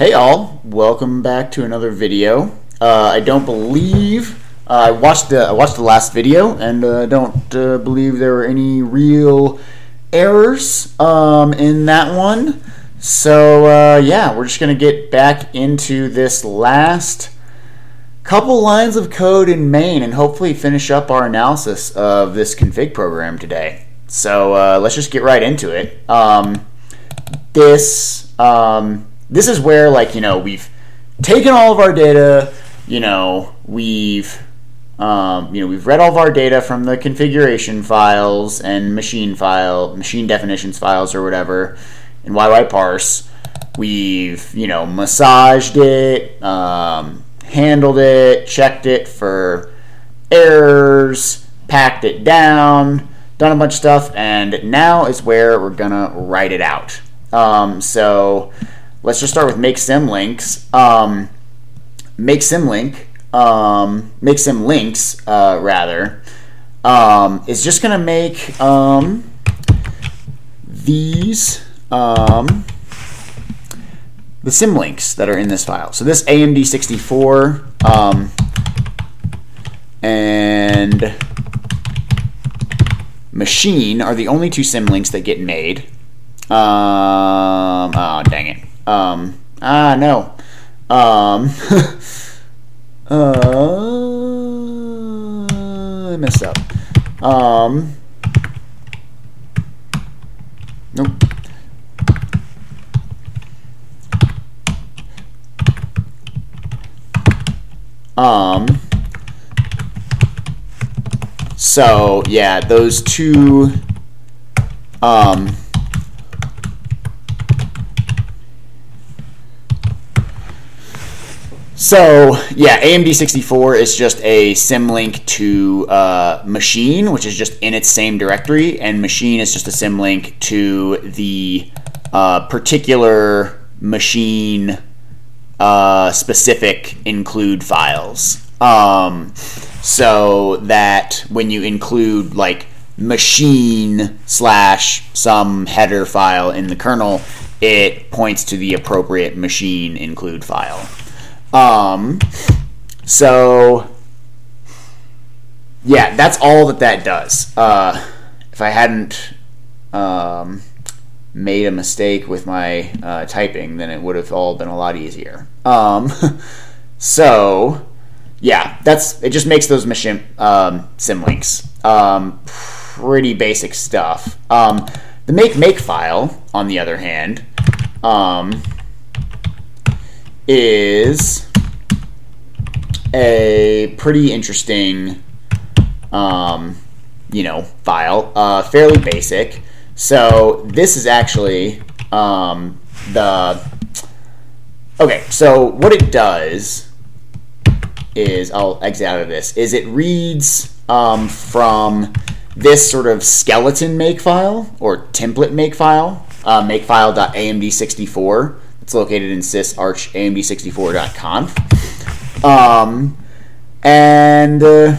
Hey all, welcome back to another video. Uh, I don't believe uh, I watched the I watched the last video and uh, don't uh, believe there were any real errors um, in that one. So uh, yeah, we're just gonna get back into this last couple lines of code in main and hopefully finish up our analysis of this config program today. So uh, let's just get right into it. Um, this um, this is where like you know we've taken all of our data you know we've um, you know we've read all of our data from the configuration files and machine file machine definitions files or whatever in yyparse we've you know massaged it um, handled it checked it for errors packed it down done a bunch of stuff and now is where we're gonna write it out. Um, so let's just start with make symlinks. Um, make symlink, um, make symlinks uh, rather, um, is just going to make um, these um, the symlinks that are in this file. So this AMD64 um, and machine are the only two symlinks that get made. Um, oh, dang it. Um, ah, no. Um, uh, I messed up. Um, nope. Um, so yeah, those two, um, So yeah, AMD 64 is just a symlink to uh, machine, which is just in its same directory, and machine is just a symlink to the uh, particular machine uh, specific include files. Um, so that when you include like machine slash some header file in the kernel, it points to the appropriate machine include file. Um, so yeah, that's all that that does. Uh, if I hadn't um, made a mistake with my uh, typing, then it would have all been a lot easier. Um, so yeah, that's it. Just makes those machine um, symlinks. Um, pretty basic stuff. Um, the make make file, on the other hand, um, is a pretty interesting, um, you know, file. Uh, fairly basic. So this is actually um, the. Okay, so what it does is I'll exit out of this. Is it reads um, from this sort of skeleton makefile or template makefile, uh, makefile.amd64 it's located in sysarch amd64.conf. Um, and uh,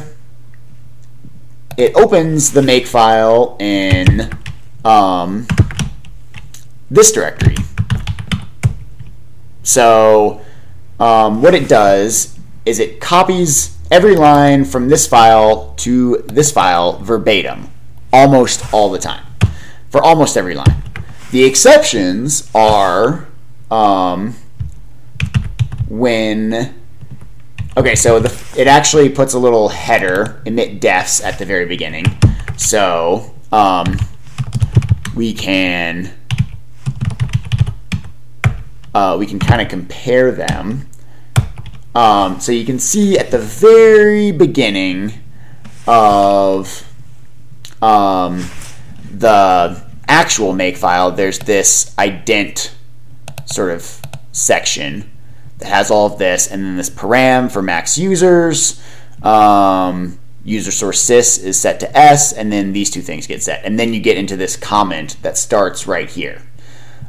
it opens the make file in um, this directory. So um, what it does is it copies every line from this file to this file verbatim almost all the time for almost every line. The exceptions are um, when okay so the, it actually puts a little header emit defs at the very beginning. So um, we can uh, we can kind of compare them. Um, so you can see at the very beginning of um, the actual makefile there's this ident sort of section that has all of this, and then this param for max users. Um, user source sys is set to s, and then these two things get set, and then you get into this comment that starts right here.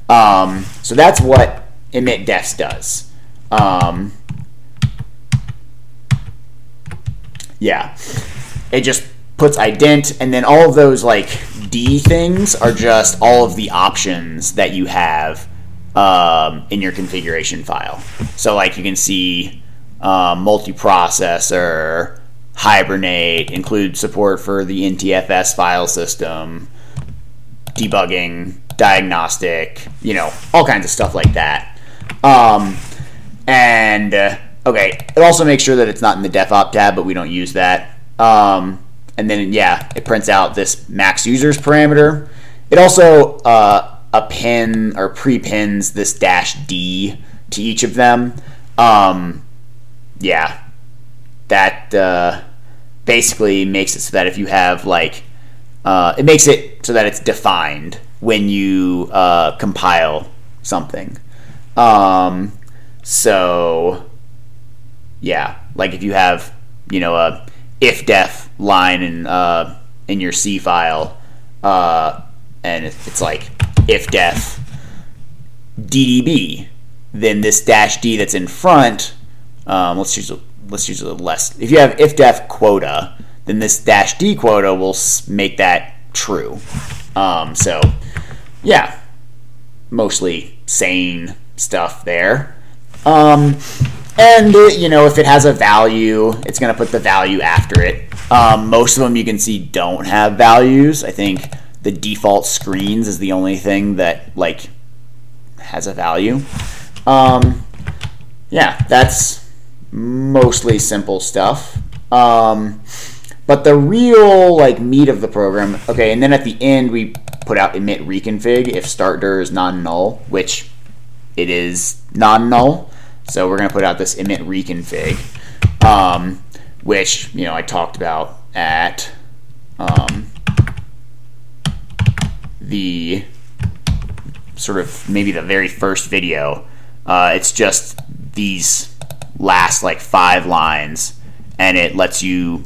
Um, so that's what emit defs does. Um, yeah, it just puts ident, and then all of those like d things are just all of the options that you have um, in your configuration file. So, like you can see uh, multiprocessor, Hibernate, include support for the NTFS file system, debugging, diagnostic, you know, all kinds of stuff like that. Um, and uh, okay, it also makes sure that it's not in the DefOp tab, but we don't use that. Um, and then yeah, it prints out this max users parameter. It also uh, append or pre-pins this dash D to each of them. Um, yeah, that uh, basically makes it so that if you have like, uh, it makes it so that it's defined when you uh, compile something. Um, so yeah, like if you have you know a if def line in uh, in your C file, uh, and it's like if def ddb, then this dash d that's in front, um, let's use a, let's use a less. If you have if def quota, then this dash d quota will make that true. Um, so yeah, mostly sane stuff there. Um, and uh, you know, if it has a value, it's going to put the value after it. Um, most of them you can see don't have values. I think the default screens is the only thing that like has a value. Um, yeah, that's mostly simple stuff. Um, but the real like meat of the program, okay, and then at the end we put out emit reconfig if startdir is non-null, which it is non-null. So we're going to put out this emit reconfig, um, which you know I talked about at um, the sort of maybe the very first video. Uh, it's just these last like five lines, and it lets you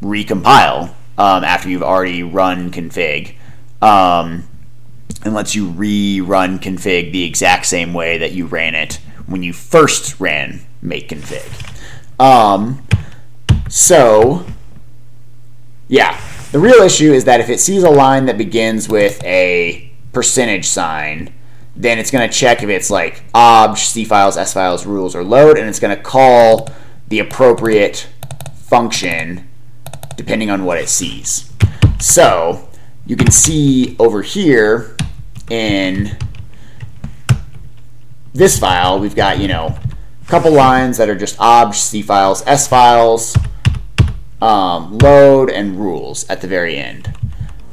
recompile um, after you've already run config. Um, and lets you rerun config the exact same way that you ran it when you first ran make config. Um, so, yeah, the real issue is that if it sees a line that begins with a percentage sign, then it's going to check if it's like obj, c files, s files, rules, or load, and it's going to call the appropriate function depending on what it sees. So you can see over here in this file, we've got, you know, a couple lines that are just obj, C files, S files, um, load, and rules at the very end.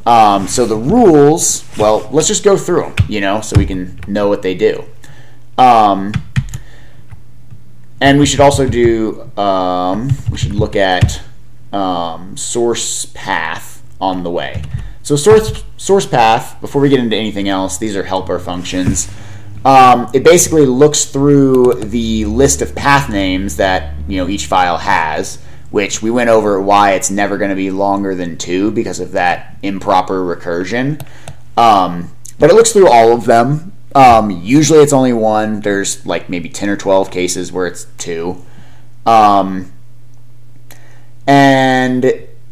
Um, so the rules, well, let's just go through them, you know, so we can know what they do. Um, and we should also do, um, we should look at um, source path on the way. So source, source path, before we get into anything else, these are helper functions. Um, it basically looks through the list of path names that you know each file has, which we went over why it's never going to be longer than two because of that improper recursion. Um, but it looks through all of them. Um, usually it's only one. There's like maybe 10 or 12 cases where it's two. Um, and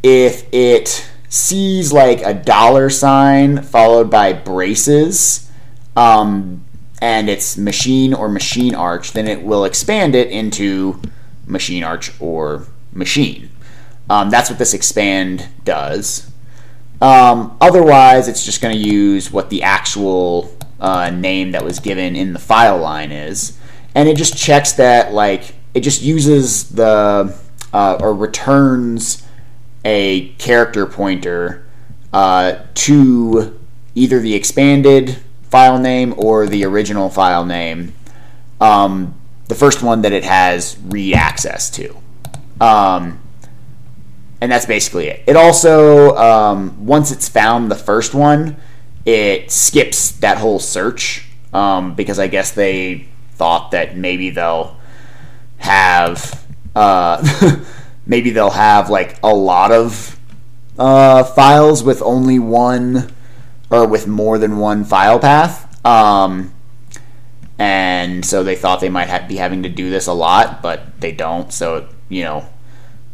if it sees like a dollar sign followed by braces, um, and it's machine or machine arch, then it will expand it into machine arch or machine. Um, that's what this expand does. Um, otherwise, it's just going to use what the actual uh, name that was given in the file line is, and it just checks that like it just uses the uh, or returns a character pointer uh, to either the expanded file name or the original file name, um, the first one that it has read access to. Um, and that's basically it. It also, um, once it's found the first one, it skips that whole search um, because I guess they thought that maybe they'll have uh, maybe they'll have like a lot of uh, files with only one or with more than one file path. Um, and so they thought they might ha- be having to do this a lot, but they don't. So you know,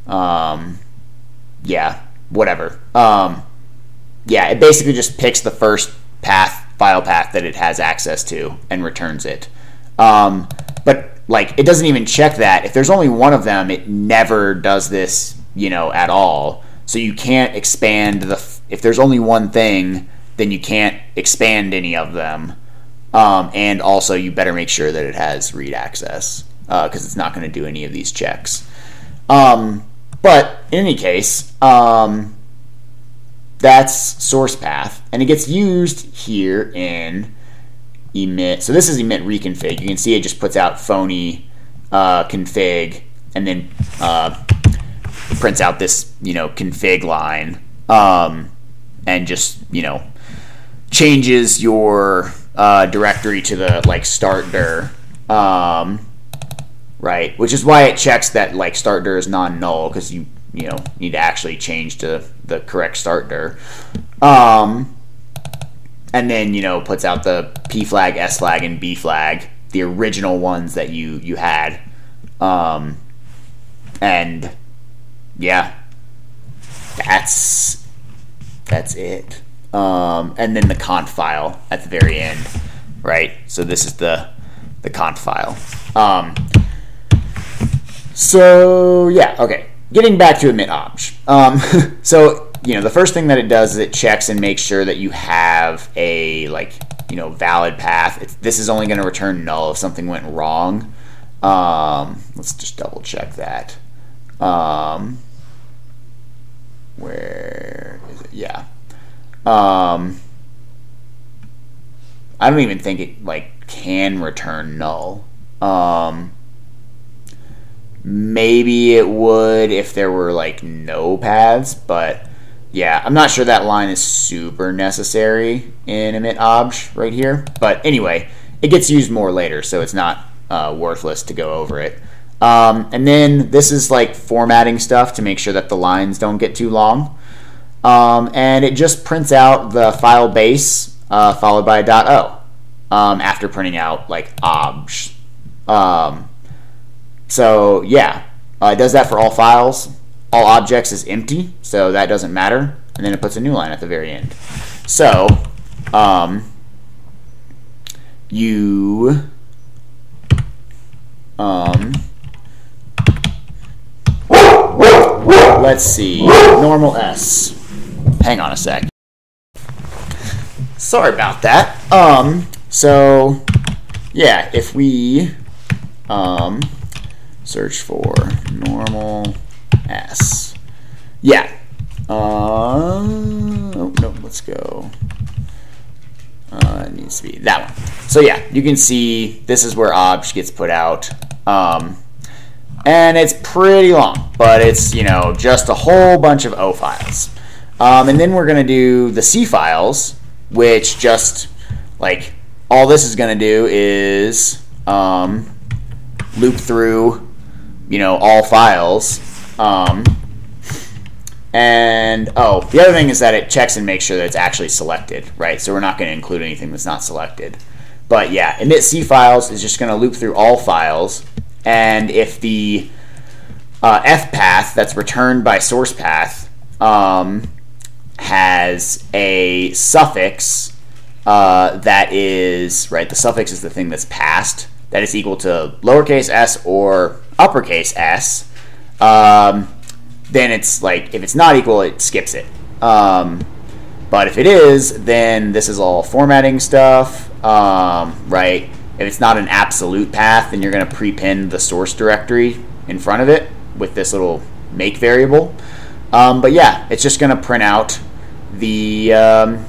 um, yeah, whatever. Um, yeah, it basically just picks the first path file path that it has access to and returns it. Um, but like it doesn't even check that. If there's only one of them, it never does this, you know, at all. So you can't expand the. If there's only one thing, then you can't expand any of them. Um, and also, you better make sure that it has read access because uh, it's not going to do any of these checks. Um, but in any case, um, that's source path, and it gets used here in emit. So this is emit reconfig. You can see it just puts out phony uh, config, and then uh, prints out this you know config line, um, and just you know changes your uh, directory to the like start dir. Um, right? Which is why it checks that like start dir is non-null because you you know need to actually change to the correct start dir. Um, and then you know puts out the P flag, S flag, and B flag, the original ones that you you had. Um, and yeah, that's that's it. Um, and then the conf file at the very end, right? So this is the the conf file. Um, so yeah, okay. Getting back to emit obj. Um, so you know the first thing that it does is it checks and makes sure that you have a like you know valid path. It's, this is only going to return null if something went wrong. Um, let's just double check that. Um, where is it? Yeah. Um, I don't even think it like can return null. Um, maybe it would if there were like no paths, but yeah, I'm not sure that line is super necessary in emit obj right here. But anyway, it gets used more later, so it's not uh, worthless to go over it. Um, and then this is like formatting stuff to make sure that the lines don't get too long. Um, and it just prints out the file base uh, followed by .o um, after printing out like obj. Um, so yeah, uh, it does that for all files. All objects is empty, so that doesn't matter. And then it puts a new line at the very end. So um, you um, let's see normal s hang on a sec sorry about that um so yeah if we um search for normal s yeah uh oh no let's go uh, it needs to be that one. So yeah, you can see this is where obj gets put out. Um, and it's pretty long, but it's, you know, just a whole bunch of O files. Um, and then we're going to do the C files, which just, like, all this is going to do is um, loop through, you know, all files. Um, and, oh, the other thing is that it checks and makes sure that it's actually selected, right? So we're not going to include anything that's not selected. But yeah, emit C files is just going to loop through all files and if the uh, f path that's returned by source path um, has a suffix uh, that is right the suffix is the thing that's passed that is equal to lowercase s or uppercase s um, then it's like if it's not equal it skips it um, but if it is then this is all formatting stuff um, right if it's not an absolute path, then you're going to prepend the source directory in front of it with this little make variable. Um, but yeah, it's just going to print out the um,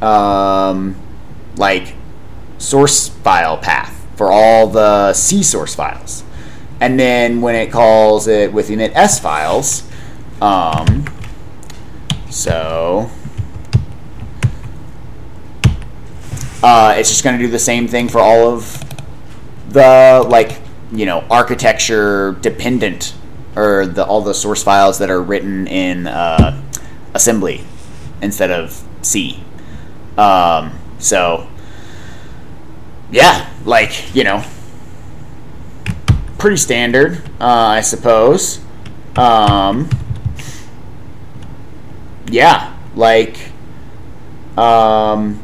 um, like source file path for all the C source files. And then when it calls it with emit S files, um, so Uh, it's just going to do the same thing for all of the like you know architecture dependent or the all the source files that are written in uh, assembly instead of C. Um, so yeah, like you know, pretty standard, uh, I suppose. Um, yeah, like um,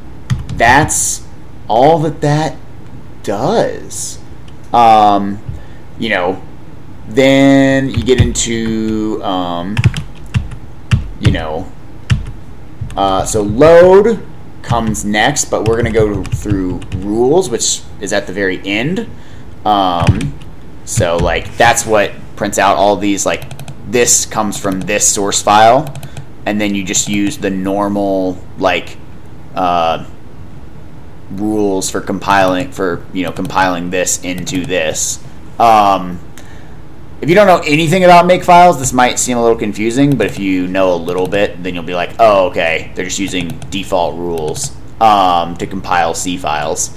that's all that that does. Um, you know, then you get into, um, you know, uh, so load comes next, but we're going to go through rules, which is at the very end. Um, so like that's what prints out all these like this comes from this source file, and then you just use the normal like uh, rules for compiling for you know compiling this into this. Um, if you don't know anything about makefiles, this might seem a little confusing, but if you know a little bit, then you'll be like, oh, okay, they're just using default rules um, to compile C files.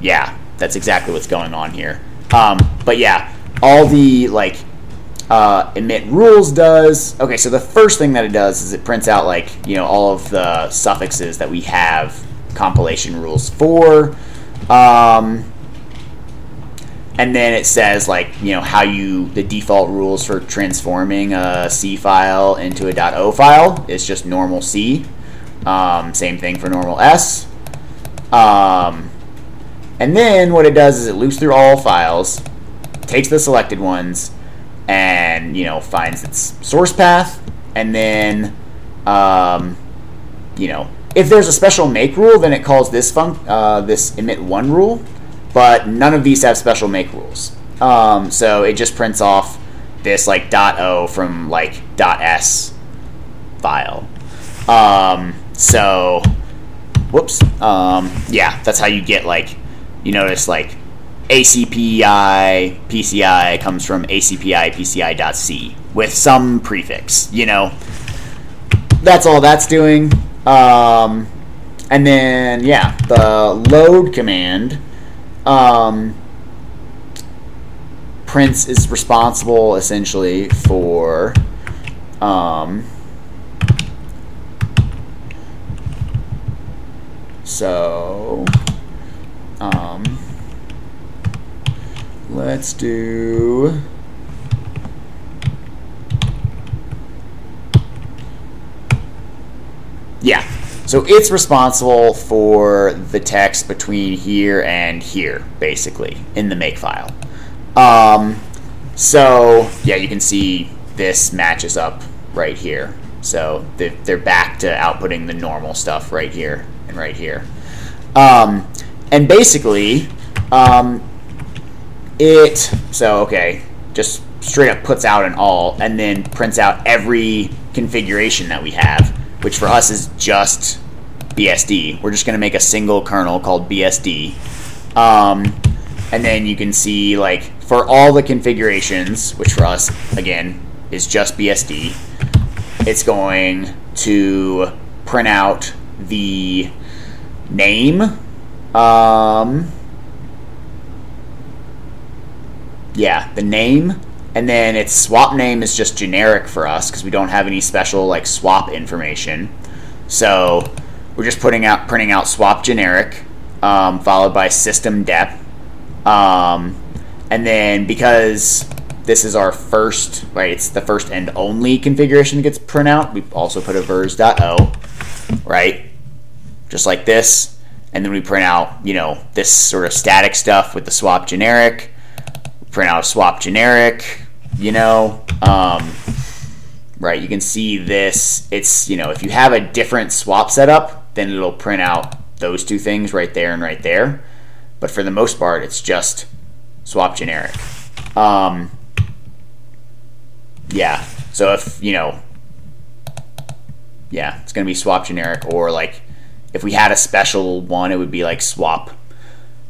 Yeah, that's exactly what's going on here. Um, but yeah, all the like uh, emit rules does. Okay, so the first thing that it does is it prints out like you know all of the suffixes that we have compilation rules for. Um, and then it says like you know how you the default rules for transforming a C file into a .o file is just normal C. Um, same thing for normal S. Um, and then what it does is it loops through all files, takes the selected ones, and you know finds its source path, and then um, you know if there's a special make rule, then it calls this func uh, this emit one rule but none of these have special make rules. Um, so it just prints off this like .o from like .s file. Um, so, whoops. Um, yeah, that's how you get like, you notice like ACPI PCI comes from ACPI PCI.c with some prefix, you know. That's all that's doing. Um, and then, yeah, the load command um, Prince is responsible essentially for um, so um, let's do yeah so it's responsible for the text between here and here, basically, in the makefile. Um, so yeah, you can see this matches up right here. So they're back to outputting the normal stuff right here and right here. Um, and basically, um, it, so okay, just straight up puts out an all and then prints out every configuration that we have which for us is just BSD. We're just going to make a single kernel called BSD. Um, and then you can see, like, for all the configurations, which for us, again, is just BSD, it's going to print out the name. Um, yeah, the name and then its swap name is just generic for us because we don't have any special like swap information. So we're just putting out printing out swap generic, um, followed by system dep. Um, and then because this is our first, right, it's the first and only configuration that gets print out, we also put a vers.o, right? Just like this. And then we print out, you know, this sort of static stuff with the swap generic. Print out swap generic, you know um, right you can see this it's you know if you have a different swap setup then it'll print out those two things right there and right there. But for the most part it's just swap generic. Um, yeah. So if you know yeah it's going to be swap generic or like if we had a special one it would be like swap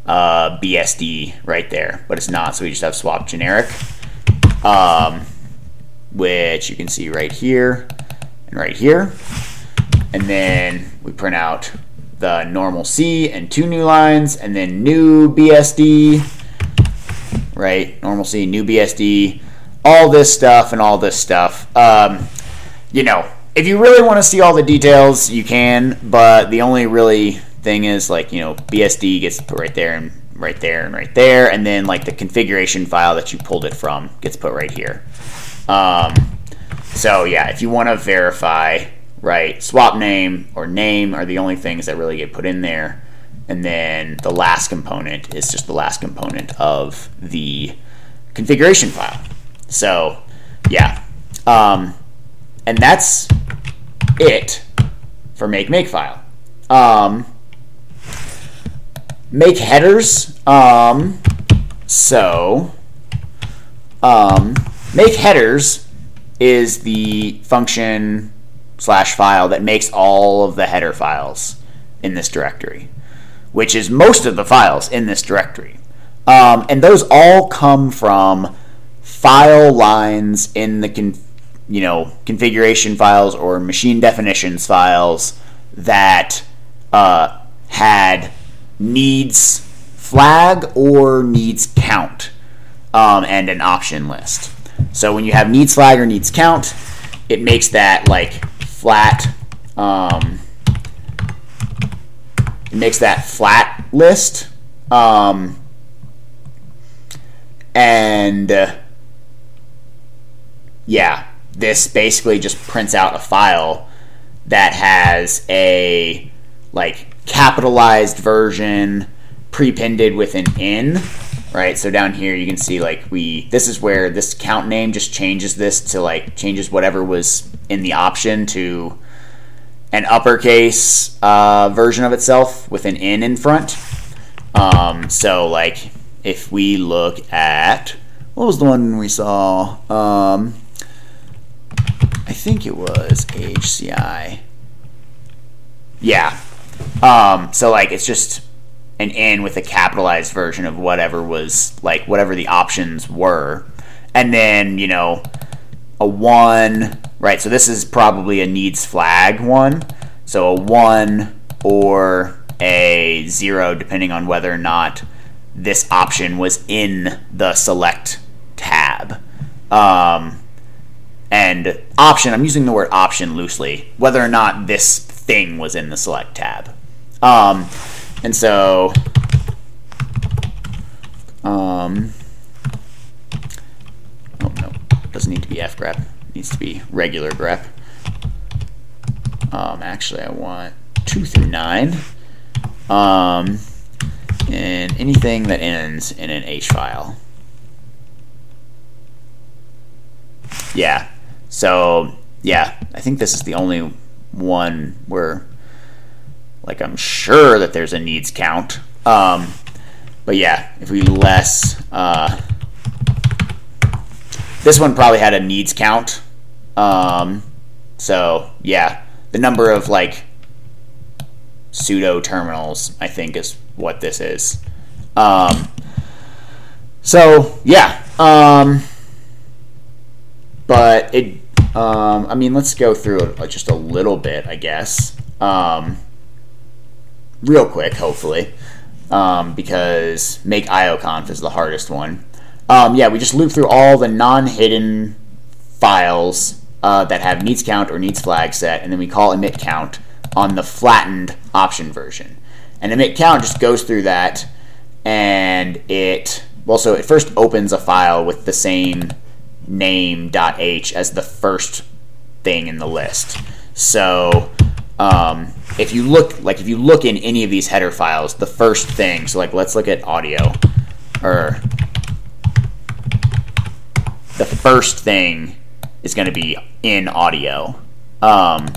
uh, BSD right there but it's not so we just have swap generic um, which you can see right here and right here. And then we print out the normal C and two new lines, and then new BSD, right? Normal C, new BSD, all this stuff and all this stuff. Um, you know, if you really want to see all the details, you can, but the only really thing is like, you know, BSD gets put right there and right there and right there, and then like the configuration file that you pulled it from gets put right here. Um, so yeah, if you want to verify right? Swap name or name are the only things that really get put in there. And then the last component is just the last component of the configuration file. So, yeah. Um, and that's it for make makefile. Um, make headers. Um, so, um, make headers is the function slash file that makes all of the header files in this directory, which is most of the files in this directory. Um, and those all come from file lines in the con- you know configuration files or machine definitions files that uh, had needs flag or needs count um, and an option list. So when you have needs flag or needs count, it makes that like flat. Um, it makes that flat list. Um, and uh, yeah, this basically just prints out a file that has a like capitalized version prepended with an in right? So down here you can see like we this is where this count name just changes this to like changes whatever was in the option to an uppercase uh, version of itself with an N in front. Um, so like if we look at what was the one we saw? Um, I think it was HCI yeah. Um, so like it's just an in with a capitalized version of whatever was like whatever the options were, and then you know a one right. So this is probably a needs flag one. So a one or a zero depending on whether or not this option was in the select tab. Um, and option, I'm using the word option loosely, whether or not this thing was in the select tab. Um, and so, um, oh no, doesn't need to be fgrep, it needs to be regular grep. Um, actually, I want two through nine. Um, and anything that ends in an H file. Yeah. So, yeah, I think this is the only one where like I'm sure that there's a needs count. Um, but yeah, if we less, uh, this one probably had a needs count. Um, so yeah, the number of like pseudo terminals, I think, is what this is. Um, so yeah, um, but it. Um, I mean, let's go through it just a little bit, I guess. Um, real quick, hopefully, um, because make IOConf is the hardest one. Um, yeah, we just loop through all the non-hidden files uh, that have needs count or needs flag set, and then we call emit count on the flattened option version. And emit count just goes through that, and it well, so it first opens a file with the same name.h as the first thing in the list. So um, if you look like if you look in any of these header files, the first thing, so like let's look at audio, or the first thing is going to be in audio. Um,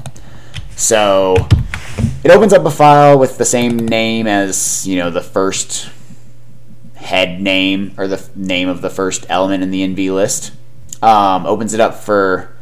so it opens up a file with the same name as you know the first head name or the name of the first element in the NV list. Um, opens it up for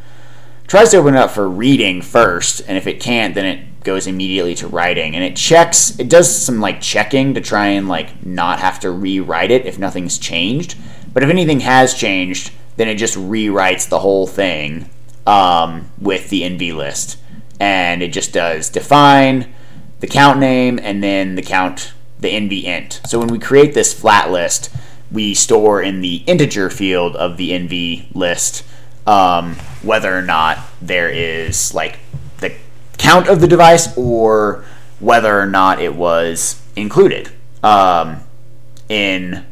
tries to open it up for reading first, and if it can't, then it goes immediately to writing. And it checks it does some like checking to try and like not have to rewrite it if nothing's changed. But if anything has changed then it just rewrites the whole thing um, with the nv list. And it just does define the count name and then the count the nv int. So when we create this flat list we store in the integer field of the nv list um, whether or not there is like the count of the device or whether or not it was included um, in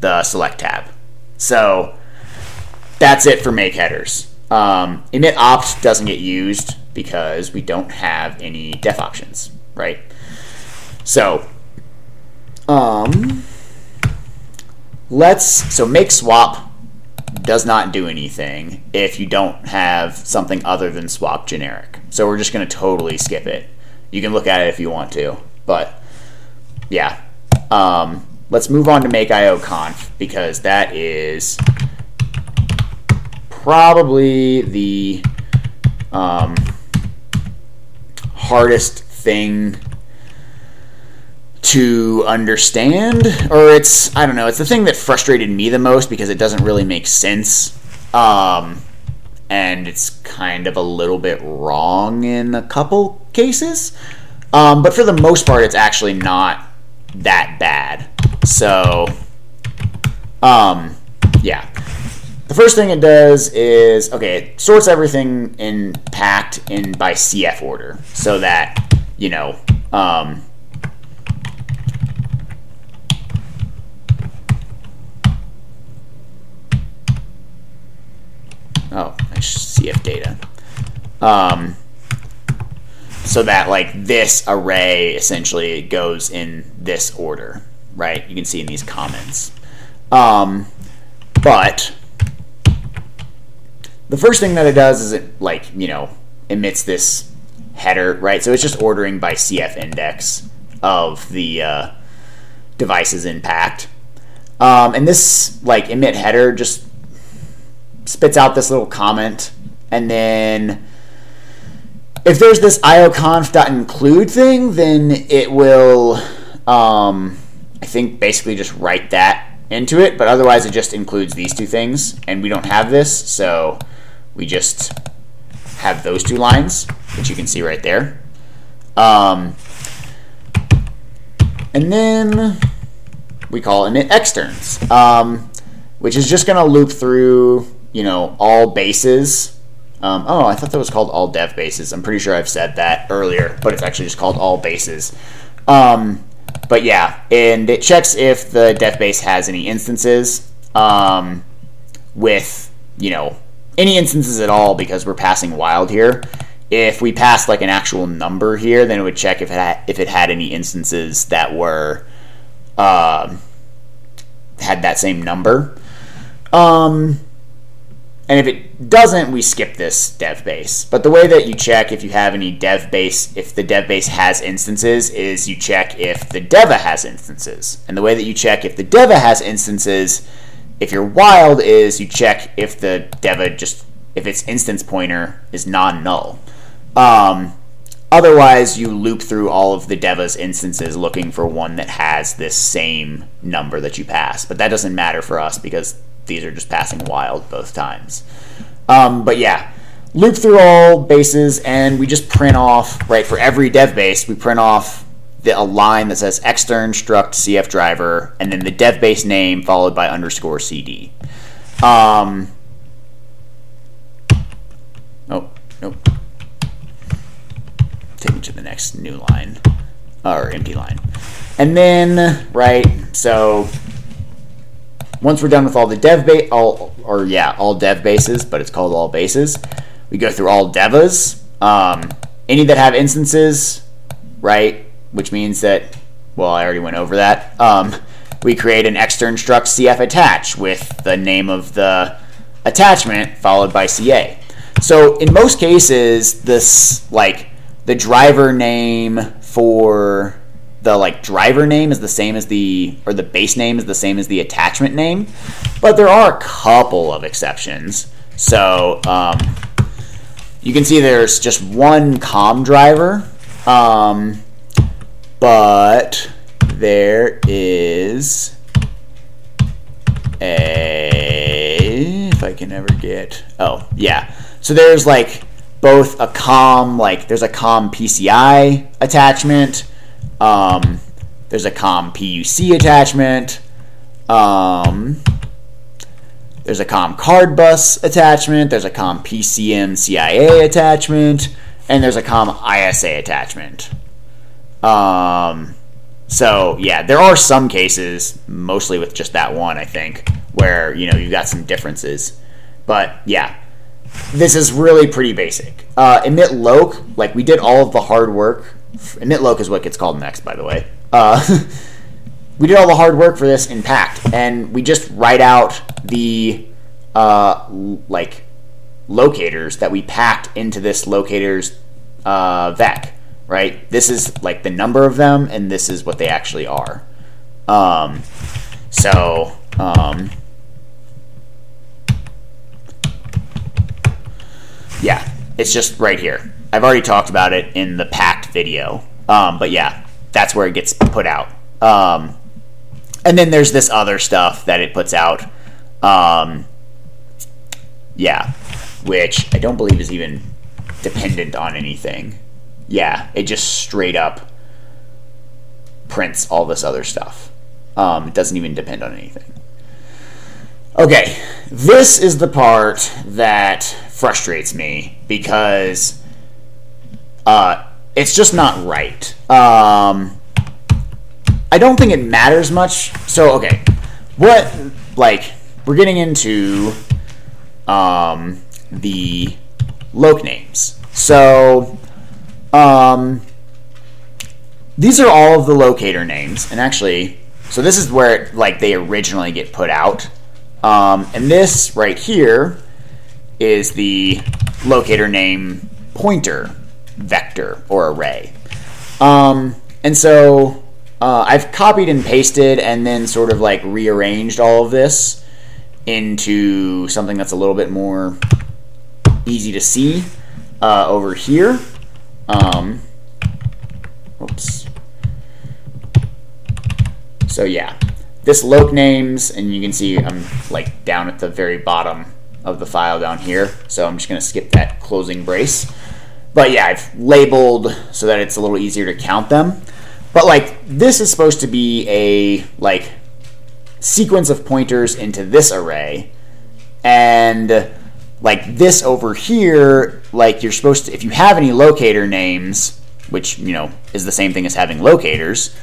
the select tab. So that's it for make headers. Um, emit opt doesn't get used because we don't have any def options, right? So, um, let's, so make swap does not do anything if you don't have something other than swap generic. So we're just going to totally skip it. You can look at it if you want to, but yeah. Um, let's move on to make IO conf because that is probably the um, hardest thing to understand or it's i don't know it's the thing that frustrated me the most because it doesn't really make sense um, and it's kind of a little bit wrong in a couple cases. Um, but for the most part it's actually not that bad. So um, yeah. The first thing it does is okay it sorts everything in packed in by cf order so that you know um, oh, CF data. Um, so that like this array essentially goes in this order, right? You can see in these comments. Um, but the first thing that it does is it like you know emits this header, right? So it's just ordering by CF index of the uh, devices in packed. Um, and this like emit header just spits out this little comment, and then if there's this ioconf.include thing, then it will, um, I think, basically just write that into it, but otherwise it just includes these two things, and we don't have this, so we just have those two lines, which you can see right there. Um, and then we call emit externs, um, which is just going to loop through you know, all bases. Um, oh, I thought that was called all dev bases. I'm pretty sure I've said that earlier, but it's actually just called all bases. Um, but yeah, and it checks if the dev base has any instances um, with, you know, any instances at all because we're passing wild here. If we passed like an actual number here, then it would check if it had, if it had any instances that were uh, had that same number. Um, and if it doesn't, we skip this dev base. But the way that you check if you have any dev base, if the dev base has instances, is you check if the deva has instances. And the way that you check if the deva has instances, if you're wild, is you check if the deva just, if its instance pointer is non-null. Um, otherwise, you loop through all of the deva's instances looking for one that has this same number that you pass. But that doesn't matter for us because these are just passing wild both times. Um, but yeah, loop through all bases, and we just print off, right, for every dev base, we print off the, a line that says extern struct cf driver, and then the dev base name followed by underscore cd. Um, oh, nope. Take me to the next new line, or empty line. And then, right, so once we're done with all the dev base, all or yeah, all dev bases, but it's called all bases. We go through all devas, um, any that have instances, right? Which means that, well, I already went over that. Um, we create an extern struct cf attach with the name of the attachment followed by ca. So in most cases, this like the driver name for the like driver name is the same as the or the base name is the same as the attachment name, but there are a couple of exceptions. So um, you can see there's just one COM driver, um, but there is a if I can ever get oh yeah so there's like both a COM like there's a COM PCI attachment um, there's a COM PUC attachment. Um, there's a COM card bus attachment. There's a COM PCMCIA attachment. And there's a COM ISA attachment. Um, so, yeah, there are some cases, mostly with just that one, I think, where, you know, you've got some differences. But, yeah, this is really pretty basic. uh, emit loc, like we did all of the hard work. Loc is what gets called next, by the way. Uh, we did all the hard work for this in packed, and we just write out the uh, like locators that we packed into this locators uh, vec. Right. This is like the number of them, and this is what they actually are. Um, so. Um, yeah, it's just right here. I've already talked about it in the packed video. Um, but yeah, that's where it gets put out. Um, and then there's this other stuff that it puts out. Um, yeah, which I don't believe is even dependent on anything. Yeah, it just straight up prints all this other stuff. Um, it doesn't even depend on anything. Okay, this is the part that frustrates me because uh, it's just not right. Um, I don't think it matters much. So, okay, what, like, we're getting into um, the loc names. So, um, these are all of the locator names, and actually, so this is where, like, they originally get put out. Um, and this right here is the locator name pointer vector or array. Um, and so uh, I've copied and pasted and then sort of like rearranged all of this into something that's a little bit more easy to see uh, over here. Um, oops. So yeah, this loc names, and you can see I'm like down at the very bottom of the file down here. So I'm just going to skip that closing brace. But yeah, I've labeled so that it's a little easier to count them. But like this is supposed to be a like sequence of pointers into this array. And like this over here, like you're supposed to if you have any locator names, which you know is the same thing as having locators,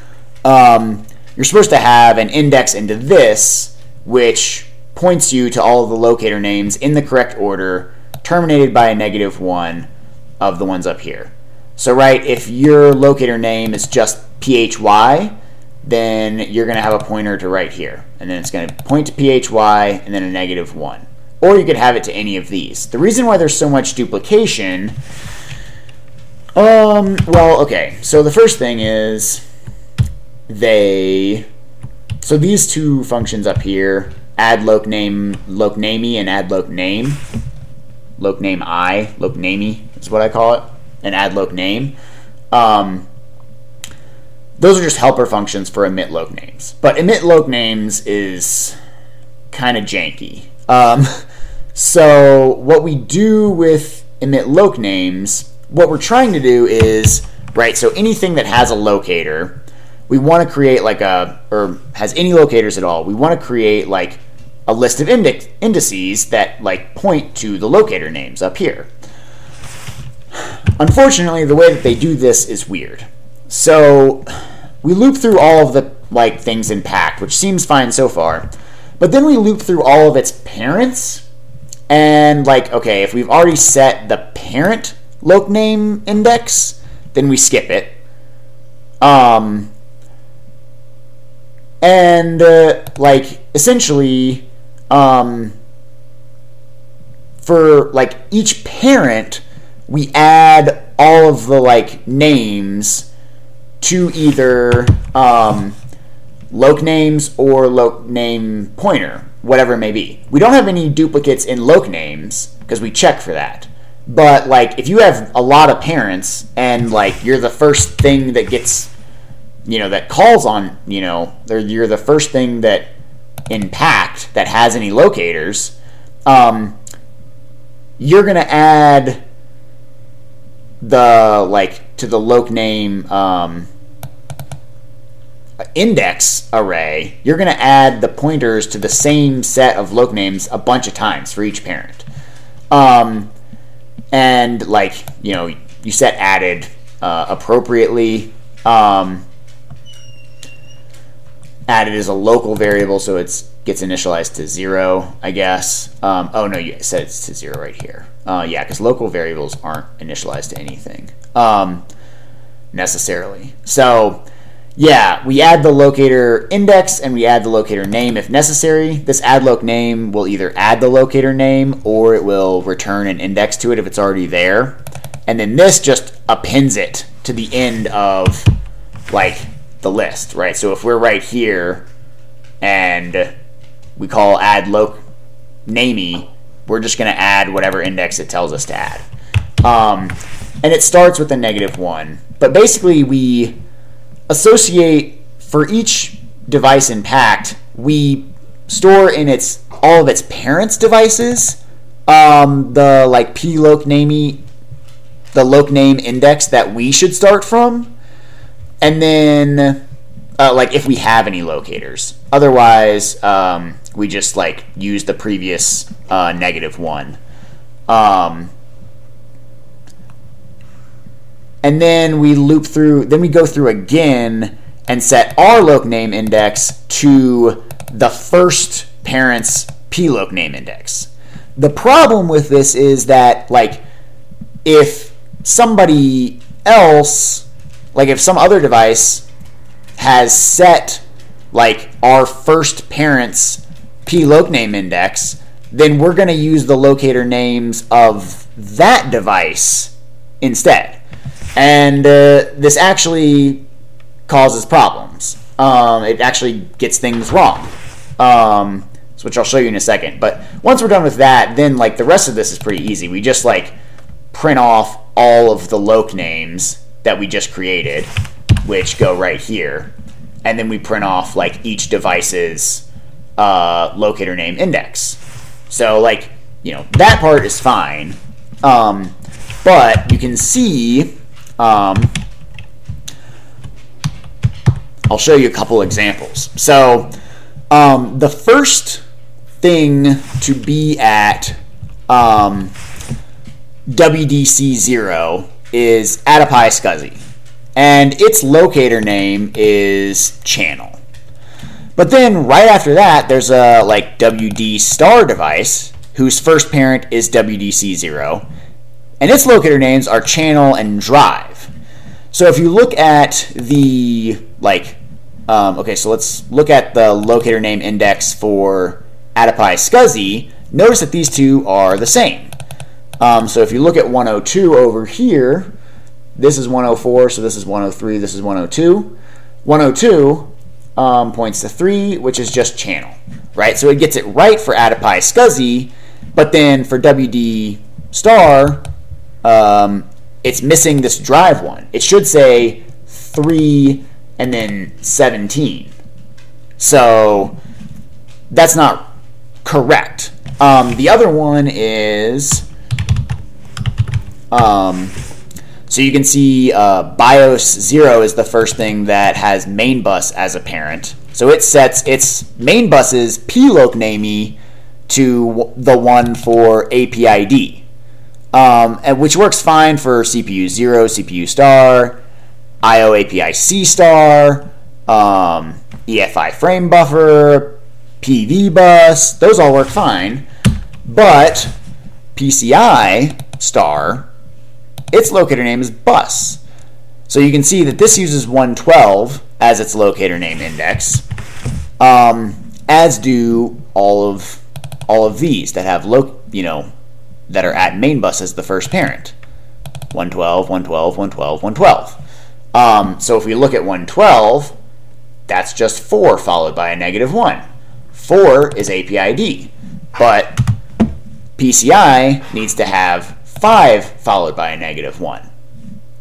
um, you're supposed to have an index into this, which points you to all of the locator names in the correct order, terminated by a negative one of the ones up here. So, right, if your locator name is just PHY, then you're going to have a pointer to right here. And then it's going to point to PHY and then a negative 1. Or you could have it to any of these. The reason why there's so much duplication, um, well, okay. So the first thing is they, so these two functions up here, add loc name, loc namey and add loc name, loc name i, loc namey is what I call it, an add loc name. Um, those are just helper functions for emit loc names. But emit loc names is kind of janky. Um, so what we do with emit loc names, what we're trying to do is, right, so anything that has a locator, we want to create like a, or has any locators at all, we want to create like a list of indices that like point to the locator names up here. Unfortunately, the way that they do this is weird. So we loop through all of the like things in packed, which seems fine so far. But then we loop through all of its parents, and like, okay, if we've already set the parent loc name index, then we skip it. Um, and uh, like essentially, um, for like each parent, we add all of the like names to either um, loc names or loc name pointer, whatever it may be. We don't have any duplicates in loc names because we check for that. But like if you have a lot of parents and like you're the first thing that gets you know that calls on, you know, you're the first thing that in packed that has any locators, um, you're going to add the like to the loc name um, index array, you're going to add the pointers to the same set of loc names a bunch of times for each parent. Um, and like you know, you set added uh, appropriately. Um, added as a local variable, so it gets initialized to zero, I guess. Um, oh no, you said it's to zero right here. Uh, yeah, because local variables aren't initialized to anything um, necessarily. So yeah, we add the locator index and we add the locator name if necessary. This add loc name will either add the locator name or it will return an index to it if it's already there. And then this just appends it to the end of like the list, right? So if we're right here and we call add loc namey, we're just going to add whatever index it tells us to add. Um, and it starts with a negative one. But basically, we associate for each device in packed, we store in its all of its parents' devices um, the like p loc namey, the loc name index that we should start from and then uh, like if we have any locators. Otherwise, um, we just like use the previous uh, negative one. Um, and then we loop through. Then we go through again and set our loc name index to the first parent's ploc name index. The problem with this is that like if somebody else like if some other device has set like our first parent's ploc name index, then we're going to use the locator names of that device instead. And uh, this actually causes problems. Um, it actually gets things wrong, um, which I'll show you in a second. But once we're done with that, then like the rest of this is pretty easy. We just like print off all of the loc names that we just created, which go right here. And then we print off like each device's uh, locator name index. So like, you know, that part is fine. Um, but you can see, um, I'll show you a couple examples. So um, the first thing to be at um, WDC0 is atapiscsi, and its locator name is channel. But then right after that, there's a like WD star device whose first parent is WDC0, and its locator names are channel and drive. So if you look at the like, um, okay, so let's look at the locator name index for atapiscsi. Notice that these two are the same. Um, so if you look at 102 over here, this is 104, so this is 103, this is 102. 102 um, points to 3, which is just channel, right? So it gets it right for atapiscsi, but then for WD star, um, it's missing this drive one. It should say 3 and then 17. So that's not correct. Um, the other one is um, so you can see uh, BIOS 0 is the first thing that has main bus as a parent. So it sets its main bus's ploc namey to the one for APID, um, and which works fine for CPU 0, CPU star, ioapic star, um, EFI frame buffer, PV bus, those all work fine. But PCI star its locator name is bus. So you can see that this uses 112 as its locator name index, um, as do all of all of these that have lo- you know that are at main bus as the first parent. 112, 112, 112, 112. Um, so if we look at 112, that's just 4 followed by a negative 1. 4 is APID, but PCI needs to have 5 followed by a negative 1.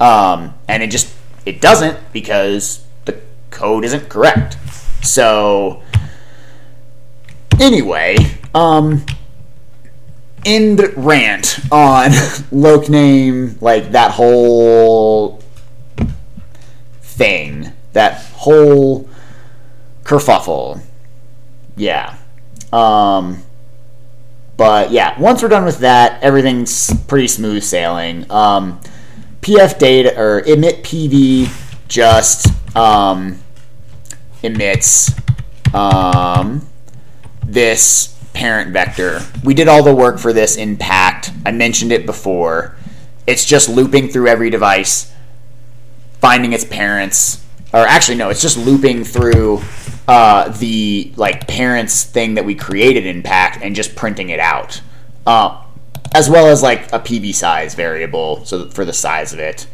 Um, and it just it doesn't because the code isn't correct. So anyway, um end rant on loc name like that whole thing, that whole kerfuffle. Yeah. Um but yeah, once we're done with that, everything's pretty smooth sailing. Um, PF data or emit PV just um, emits um, this parent vector. We did all the work for this in packed. I mentioned it before. It's just looping through every device, finding its parents, or actually no, it's just looping through uh, the like parents thing that we created in packed and just printing it out, uh, as well as like a PV size variable so for the size of it,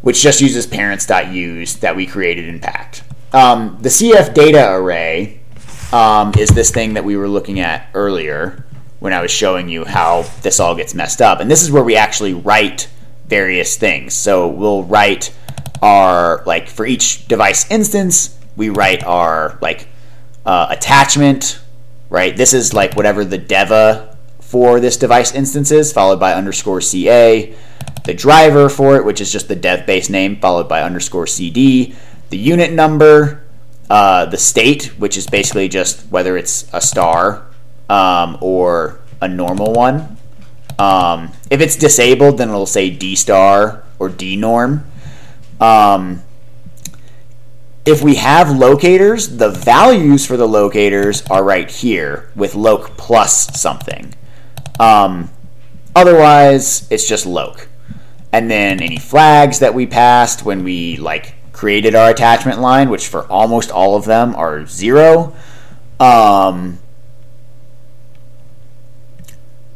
which just uses parents.use that we created in packed. Um, the CF data array um, is this thing that we were looking at earlier when I was showing you how this all gets messed up. And this is where we actually write various things. So we'll write our, like, for each device instance, we write our, like, uh, attachment, right? This is, like, whatever the deva for this device instance is, followed by underscore CA. The driver for it, which is just the dev base name, followed by underscore CD. The unit number, uh, the state, which is basically just whether it's a star um, or a normal one. Um, if it's disabled, then it'll say D star or D norm. Um, if we have locators, the values for the locators are right here with loc plus something. Um, otherwise, it's just loc. And then any flags that we passed when we like created our attachment line, which for almost all of them are zero. Um,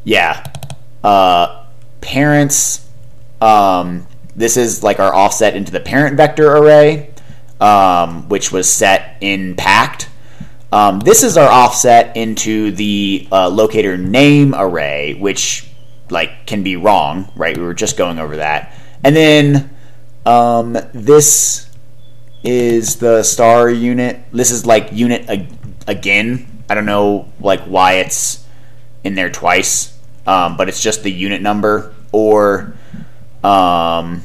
yeah. Uh, parents. Um, this is like our offset into the parent vector array, um, which was set in packed. Um, this is our offset into the uh, locator name array, which like can be wrong, right? We were just going over that. And then um, this is the star unit. This is like unit ag- again. I don't know like why it's in there twice, um, but it's just the unit number or um,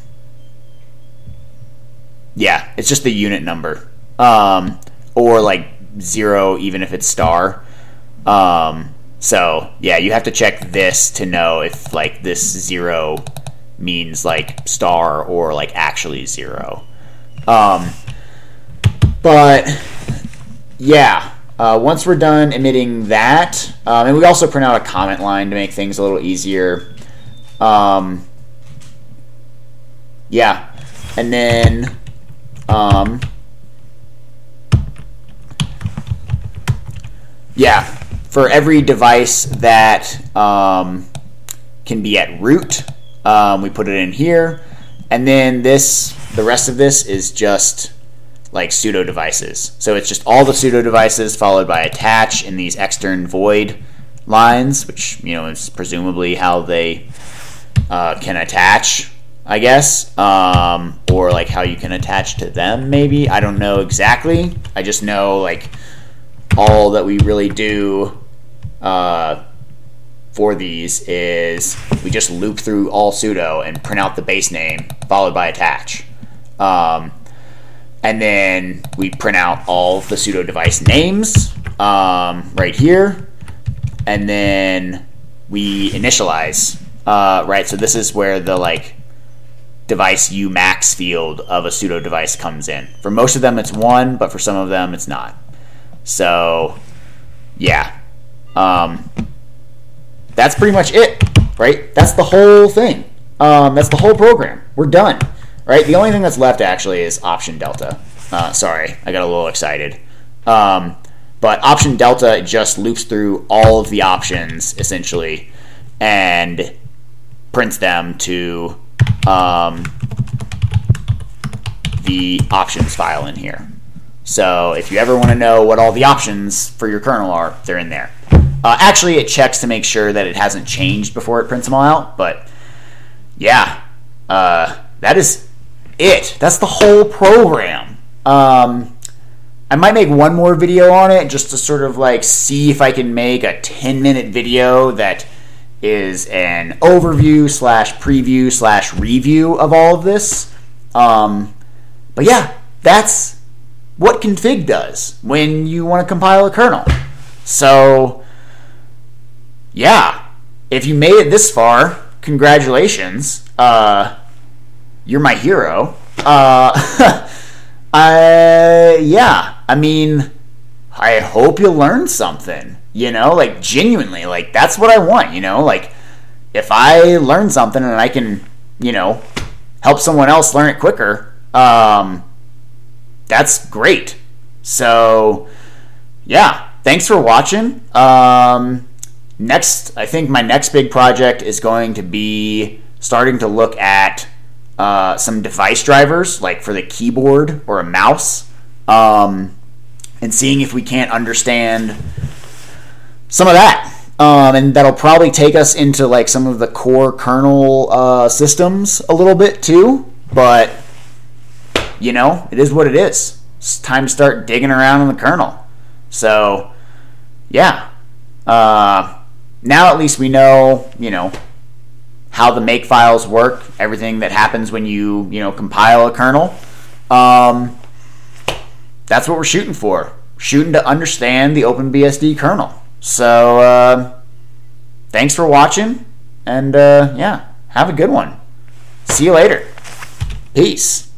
yeah, it's just the unit number um, or like zero even if it's star. Um, so yeah, you have to check this to know if like this zero means like star or like actually zero. Um, but yeah, uh, once we're done emitting that, um, and we also print out a comment line to make things a little easier. Um, yeah, and then um, yeah, for every device that um, can be at root, um, we put it in here. And then this, the rest of this is just like pseudo devices. So it's just all the pseudo devices followed by attach in these extern void lines, which you know is presumably how they uh, can attach, I guess, um, or like how you can attach to them. Maybe I don't know exactly. I just know like all that we really do uh, for these is we just loop through all pseudo and print out the base name followed by attach. Um, and then we print out all the pseudo device names um, right here. And then we initialize, uh, right? So this is where the like device umax field of a pseudo device comes in. For most of them, it's one, but for some of them, it's not. So, yeah. Um, that's pretty much it, right? That's the whole thing. Um, that's the whole program. We're done, right? The only thing that's left actually is option delta. Uh, sorry, I got a little excited. Um, but option delta just loops through all of the options essentially and prints them to um, the options file in here. So if you ever want to know what all the options for your kernel are, they're in there. Uh, actually, it checks to make sure that it hasn't changed before it prints them all out. But yeah, uh, that is it. That's the whole program. Um, I might make one more video on it just to sort of like see if I can make a 10 minute video that is an overview slash preview slash review of all of this. Um, but yeah, that's what config does when you want to compile a kernel. So yeah, if you made it this far, congratulations. Uh, you're my hero. Uh, I, yeah, I mean, I hope you learned something. You know, like genuinely, like that's what I want. You know, like if I learn something and I can, you know, help someone else learn it quicker, um, that's great. So, yeah, thanks for watching. Um, next, I think my next big project is going to be starting to look at uh, some device drivers, like for the keyboard or a mouse, um, and seeing if we can't understand some of that. Um, and that'll probably take us into like some of the core kernel uh, systems a little bit too. But you know, it is what it is. It's time to start digging around in the kernel. So, yeah. Uh, now at least we know, you know, how the make files work, everything that happens when you, you know, compile a kernel. Um, that's what we're shooting for. Shooting to understand the OpenBSD kernel. So, uh, thanks for watching, and uh, yeah, have a good one. See you later. Peace.